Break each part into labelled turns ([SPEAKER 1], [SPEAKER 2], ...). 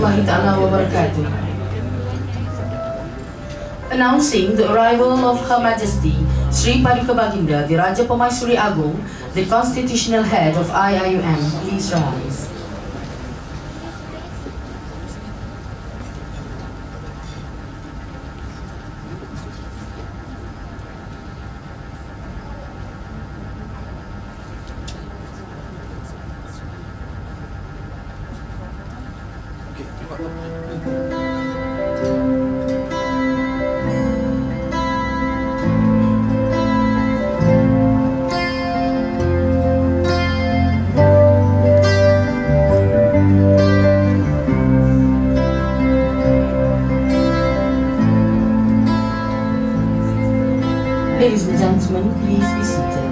[SPEAKER 1] Warahmatullahi ta'ala wabarakatuh. Announcing the arrival of Her Majesty Sri Paduka Baginda, the Raja Pemaisuri Agung, the constitutional head of IIUM. Please rise. Ladies and gentlemen, please be seated.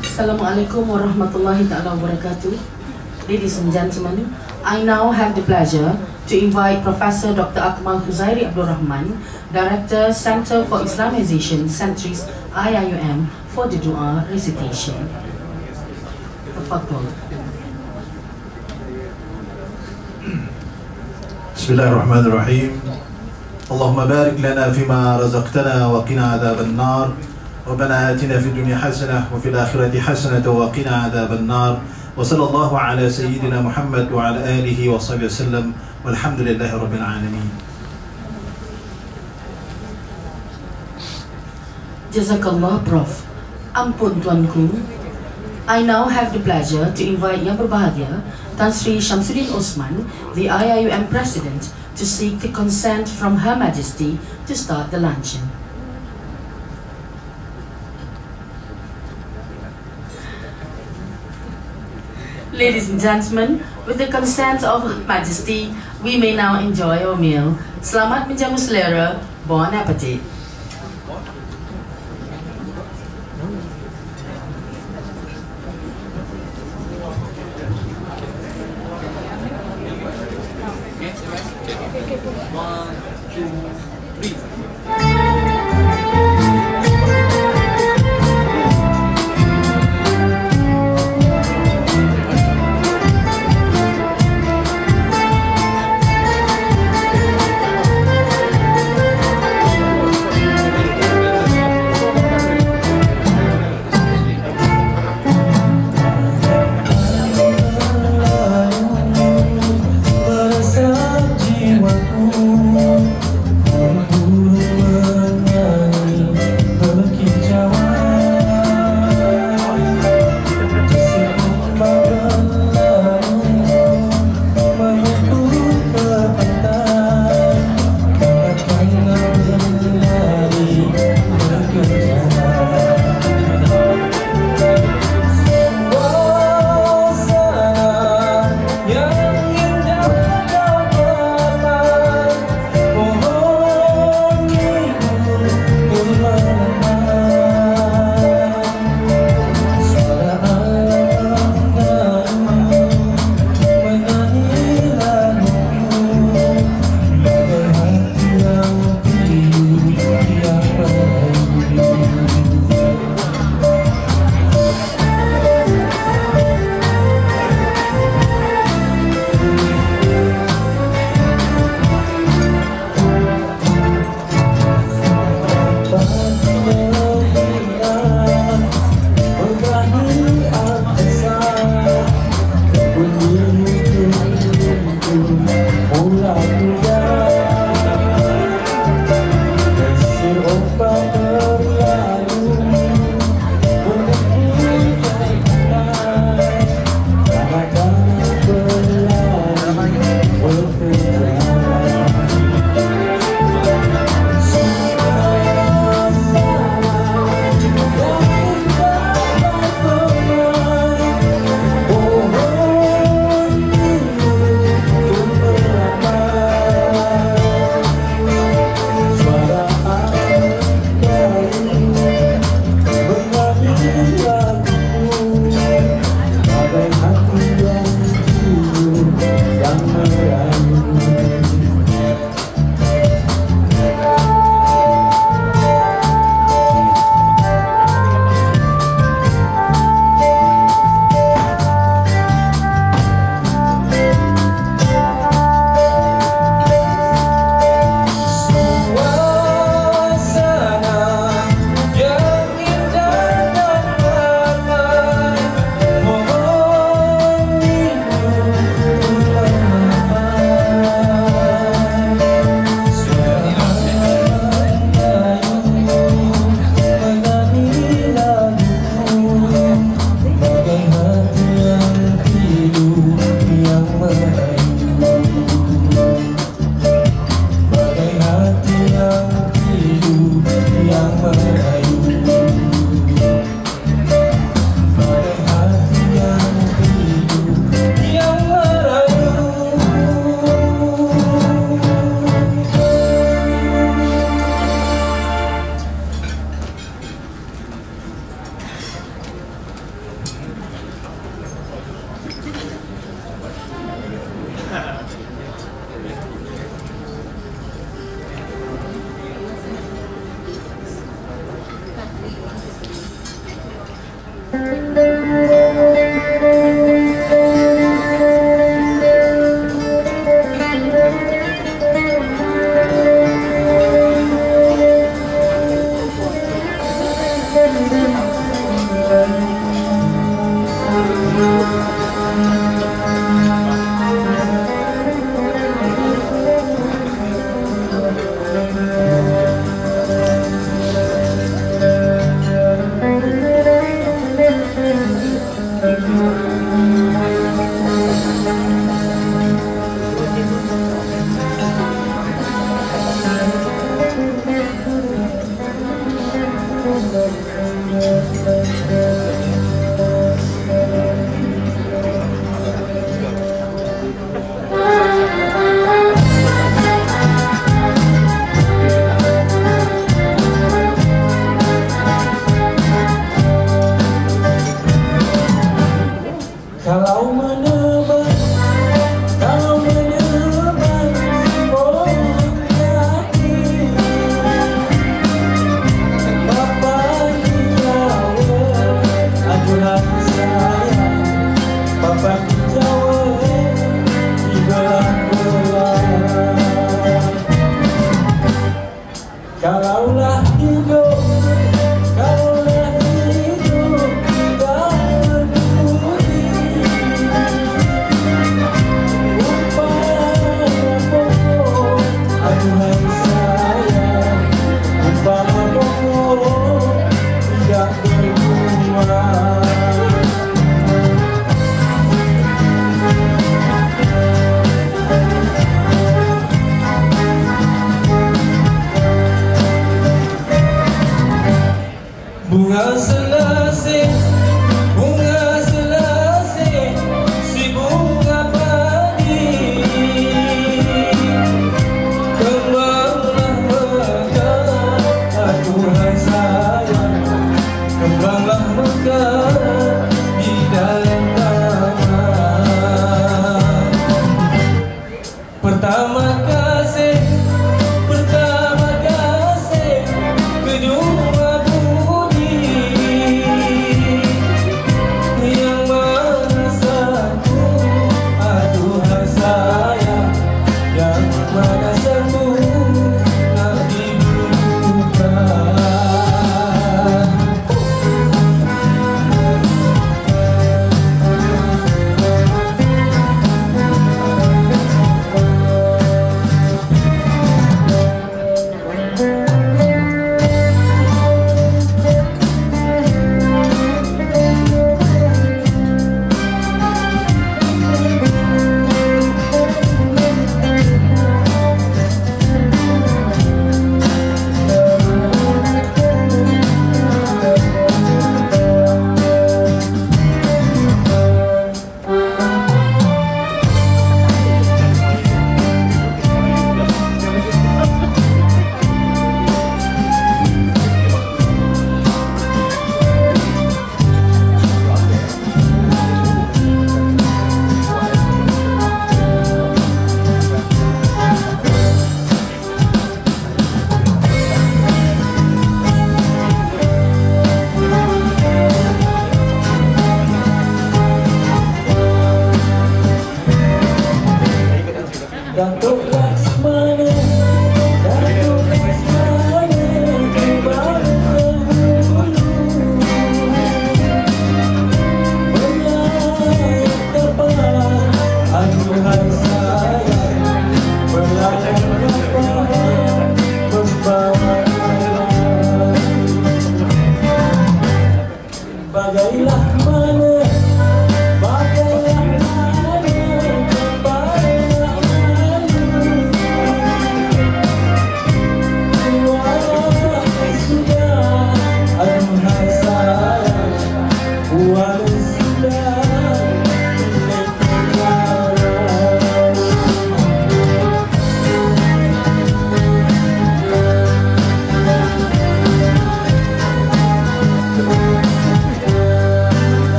[SPEAKER 1] Assalamualaikum warahmatullahi ta'ala wabarakatuh. Ladies and gentlemen, I now have the pleasure to invite Professor Dr. Akmal Huzairi Abdul Rahman, Director, Center for Islamization, Centuries IIUM, for the dua recitation. Tafadhol.
[SPEAKER 2] بسم الله الرحمن الرحيم. اللهم بارك لنا فيما رزقتنا وقنا عذاب النار. ربنا آتنا في الدنيا حسنة وفي الآخرة حسنة وقنا عذاب النار. وصلى الله على سيدنا محمد وعلى آله وصحبه وسلم. والحمد لله رب العالمين.
[SPEAKER 1] Jazakallah Prof. Ampun Tuanku. I now have the pleasure to invite Yang Berbahagia Tan Sri Shamsuddin Osman, the IIUM President, to seek the consent from Her Majesty to start the luncheon. Ladies and gentlemen, with the consent of Her Majesty, we may now enjoy our meal. Selamat menjamu selera. Bon appetit.
[SPEAKER 3] One, two, three.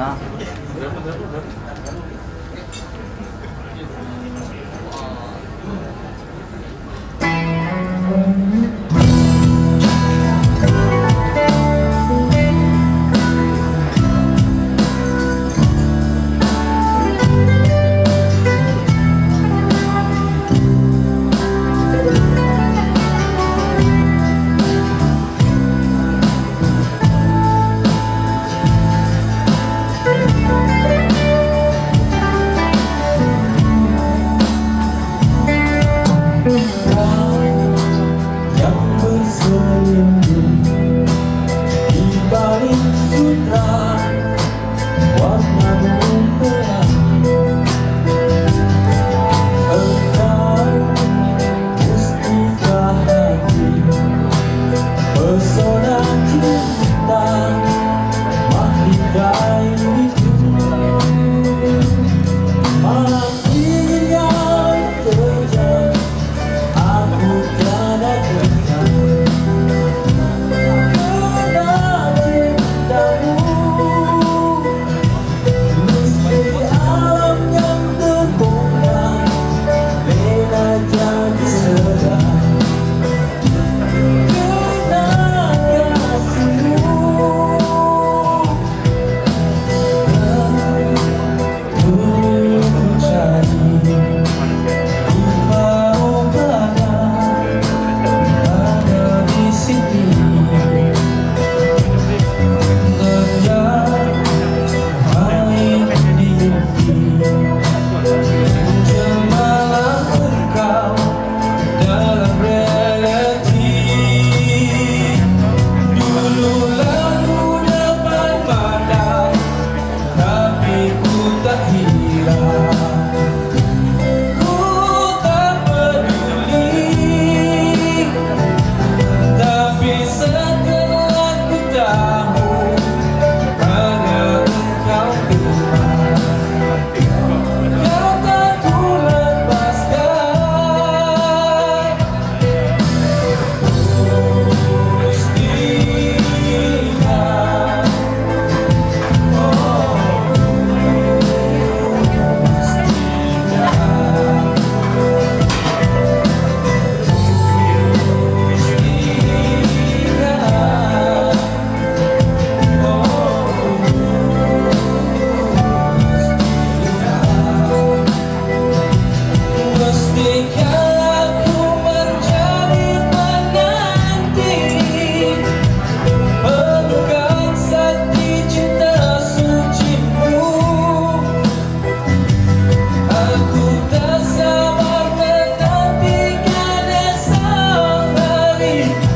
[SPEAKER 3] 不
[SPEAKER 4] you